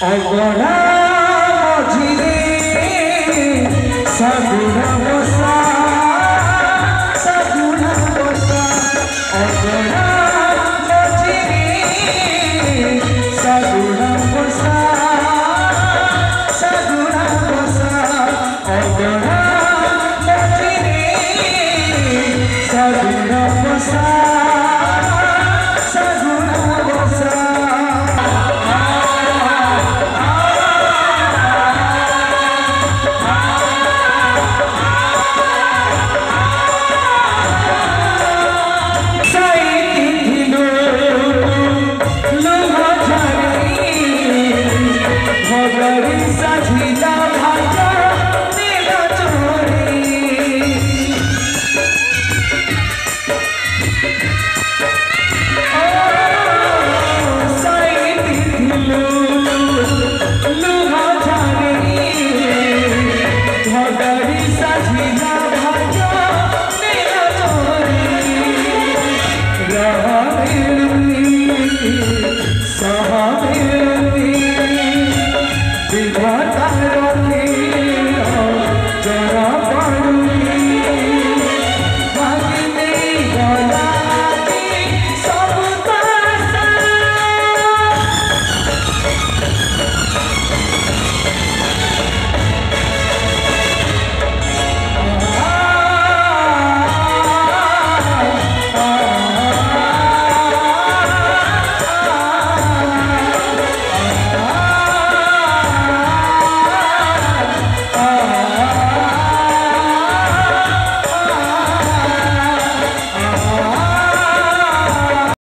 I'm gonna